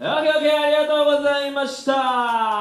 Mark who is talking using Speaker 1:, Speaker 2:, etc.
Speaker 1: オッケーオッケーありがとうございました。